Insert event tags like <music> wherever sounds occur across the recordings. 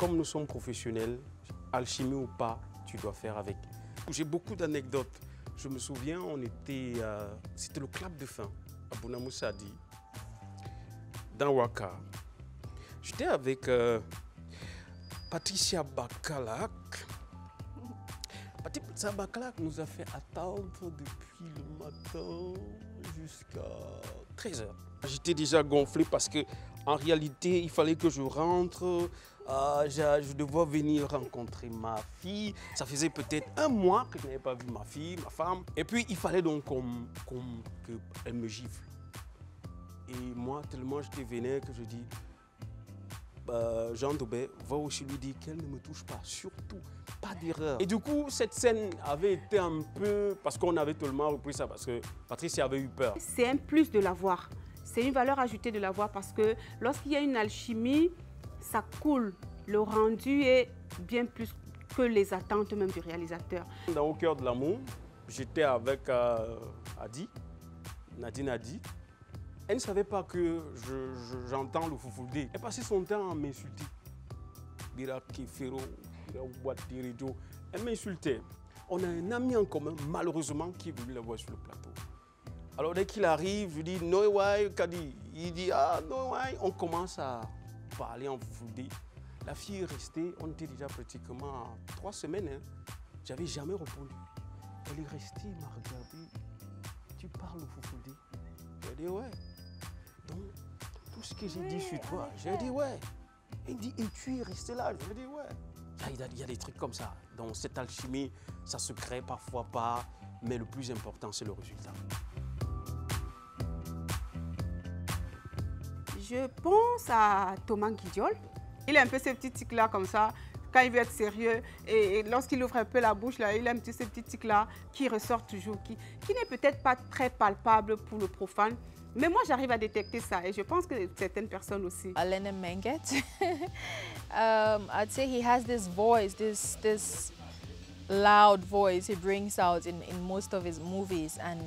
comme nous sommes professionnels, alchimie ou pas, tu dois faire avec. J'ai beaucoup d'anecdotes. Je me souviens, on était, euh, c'était le club de fin à Bounamoussadi, dans Waka. J'étais avec euh, Patricia Bakalak. Patricia Bakalak nous a fait attendre depuis le matin jusqu'à 13h. J'étais déjà gonflé parce que en réalité, il fallait que je rentre. Euh, je, je devais venir rencontrer ma fille. Ça faisait peut-être un mois que je n'avais pas vu ma fille, ma femme. Et puis, il fallait donc qu'elle me gifle. Et moi, tellement j'étais vénère que je dis, bah, Jean Dobet, va aussi lui dire qu'elle ne me touche pas, surtout pas d'erreur. Et du coup, cette scène avait été un peu, parce qu'on avait tellement repris ça, parce que Patricia avait eu peur. C'est un plus de l'avoir. C'est une valeur ajoutée de l'avoir parce que lorsqu'il y a une alchimie, ça coule. Le rendu est bien plus que les attentes même du réalisateur. Dans Au cœur de l'amour, j'étais avec euh, Adi, Nadine Adi. Elle ne savait pas que je- je- j'entends le foufoudé. Elle passait son temps à m'insulter. Bira Kefero, Bira Ouattirijo. Elle m'insultait. On a un ami en commun, malheureusement, qui est venu la voir sur le plateau. Alors dès qu'il arrive, je dis Noéwai Kadi. Il dit Ah Noéwai. On commence à parler en foufoudé. La fille est restée, on était déjà pratiquement trois semaines. Hein. J'avais jamais répondu. Elle est restée, elle m'a regardé. Tu parles au foufoudé J'ai dit ouais. Donc, tout ce que j'ai dit sur toi, j'ai dit ouais. Il dit, et tu es resté là? Je dis ouais. Il y, a, il y a des trucs comme ça. Donc cette alchimie, ça se crée parfois pas, mais le plus important, c'est le résultat. Je pense à Thomas Guidiol. Il a un peu ces petits tics-là comme ça, quand il veut être sérieux. Et, lorsqu'il ouvre un peu la bouche, là, il a un petit, ces petits tics-là qui ressortent toujours, qui, qui n'est peut-être pas très palpable pour le profane. Mais moi, j'arrive à détecter ça et je pense que certaines personnes aussi. Alena Menget. <laughs> um, I'd say he has this voice, this this loud voice he brings out in, in most of his movies and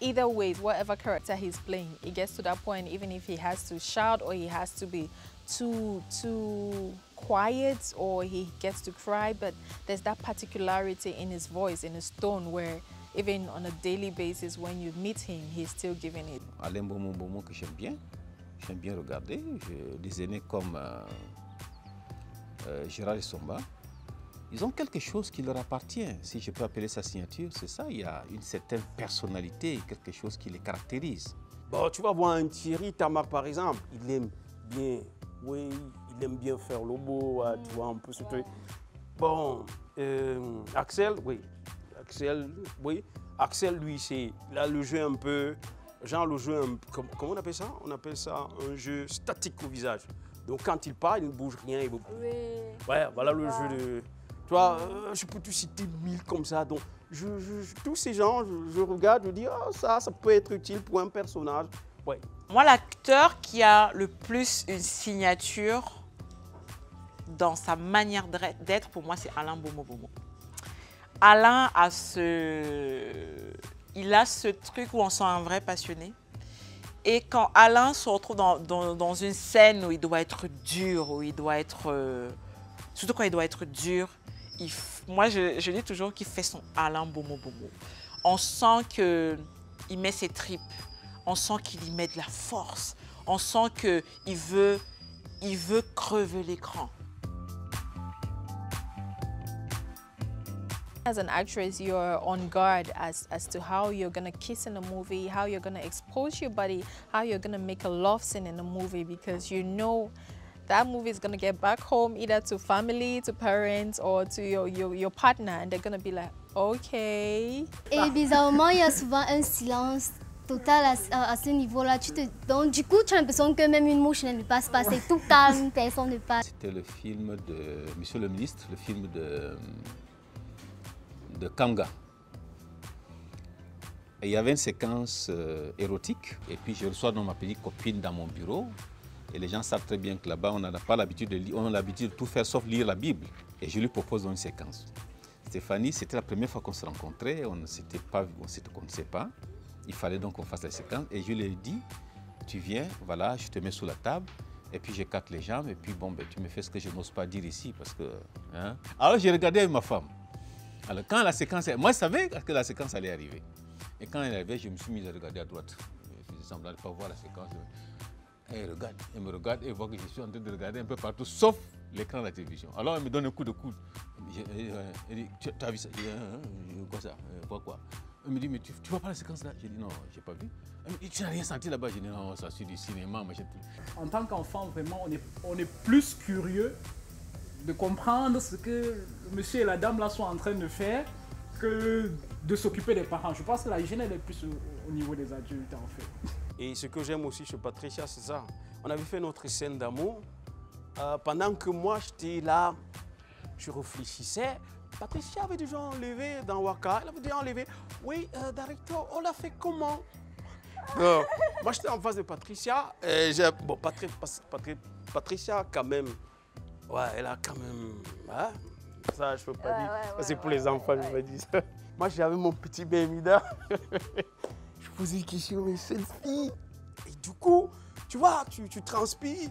either way, whatever character he's playing, it gets to that point even if he has to shout or he has to be too too quiet or he gets to cry, but there's that particularity in his voice, in his tone where even on a daily basis when you meet him, he's still giving it. Alain Bomo Bomo que j'aime bien. J'aime bien regarder. Des aînés comme euh, euh, Gérard Somba, ils ont quelque chose qui leur appartient. Si je peux appeler ça signature, c'est ça. Il y a une certaine personnalité, quelque chose qui les caractérise. Bon, tu vas voir un Thierry Tamar par exemple, il aime bien, oui, il aime bien faire le beau, ah, tu vois un peu ce truc. Bon, euh, Axel, oui, Axel, oui, Axel lui c'est là le jeu un peu, genre le jeu, un- com- comment on appelle ça? On appelle ça un jeu statique au visage. Donc quand il parle, il ne bouge rien, il Ouais, voilà le jeu de. Tu vois, euh, je peux te citer mille comme ça. Donc, je, tous ces gens, je, regarde, je dis, ah, ça, ça peut être utile pour un personnage. Ouais. Moi, l'acteur qui a le plus une signature dans sa manière d'être- pour moi, c'est Alain Bomo Bomo. Alain a ce... Il a ce truc où on sent un vrai passionné. Et quand Alain se retrouve dans, dans- dans une scène où il doit être dur, où il doit être... euh, surtout quand il doit être dur, moi, je, dis toujours qu'il fait son Alain Bomo Bomo. On sent qu'il met ses tripes. On sent qu'il y met de la force. On sent qu'il veut, il veut crever l'écran. As an actress, you're on guard as, as to how you're gonna kiss in a movie, how you're gonna expose your body, how you're gonna make a love scene in a movie because you know that movie is gonna get back home either to family, to parents, or to your, your, your partner, and they're gonna be like, okay. Et bizarrement, il y a <laughs> souvent un silence total à, ce- à- à ce niveau-là. Tu te- Donc, du coup, tu as l'impression que même une mouche ne passe pas. C'est tout calme, personne ne passe. C'était le film de Monsieur le ministre, le film de, de Kanga. Et il y avait une séquence euh, érotique. Et puis je reçois dans ma petite copine dans mon bureau. Et les gens savent très bien que là-bas, on n'a pas l'habitude de lire, on a l'habitude de tout faire sauf lire la Bible. Et je lui propose une séquence. Stéphanie, c'était la première fois qu'on se rencontrait, on ne s'était pas, on ne connaissait pas. Il fallait donc qu'on fasse la séquence. Et je lui ai dit, tu viens, voilà, je te mets sous la table, Et puis j'écarte les jambes et puis bon, ben, tu me fais ce que je n'ose pas dire ici parce que... hein. Alors j'ai regardé avec ma femme. Alors quand la séquence... Moi je savais que la séquence allait arriver. Et quand elle arrivée, je me suis mis à regarder à droite. Je faisais semblant de pas voir la séquence. Et elle regarde, elle me regarde et voit que je suis en train de regarder un peu partout, sauf l'écran de la télévision. Alors elle me donne un coup de coude. Elle, elle- elle dit, tu as vu ça? Hein, hein, quoi ça? Euh, Quoi quoi? Elle me dit, mais tu, tu vois pas la séquence là? J'ai dit, non, j'ai pas vu. Elle me dit, tu n'as rien senti là-bas? J'ai dit, non, ça c'est du cinéma, machin. En tant qu'enfant, vraiment, on est, on est plus curieux de comprendre ce que monsieur et la dame là sont en train de faire que de s'occuper des parents. Je pense que la hygiène, elle est plus au, au niveau des adultes, en fait. Et ce que j'aime aussi chez Patricia, c'est ça. On avait fait notre scène d'amour. Euh, pendant que moi, j'étais là, je réfléchissais. Patricia avait déjà enlevé dans Waka. Elle avait déjà enlevé. Oui, euh, directeur, on l'a fait comment? Euh, Moi, j'étais en face de Patricia. Et bon, Patri- Pas- Patri- Patricia, quand même. Ouais, elle a quand même. hein, Ça, je peux pas dire. C'est pour les enfants, je me dis ça. Moi, j'avais mon petit Bémida. <laughs> je posais une question, mais cette fille. Et du coup, tu vois, tu, tu transpires.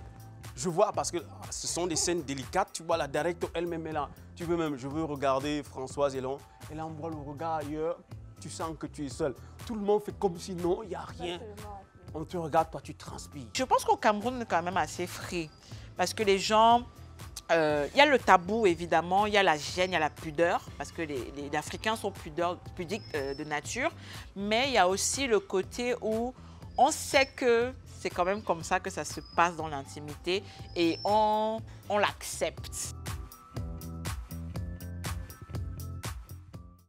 Je vois, parce que ce sont des scènes délicates. Tu vois, la directeur elle-même est là. Tu veux même, je veux regarder Françoise Elon. Elle envoie le regard ailleurs. Tu sens que tu es seul. Tout le monde fait comme si non, il n'y a rien. On te regarde, toi, tu transpires. Je pense qu'au Cameroun, on est quand même assez free. Parce que les gens. Euh, Il y a le tabou, évidemment, il y a la gêne, il y a la pudeur, parce que les, Africains sont pudiques euh, de nature. Mais il y a aussi le côté où on sait que c'est quand même comme ça que ça se passe dans l'intimité et on, on l'accepte.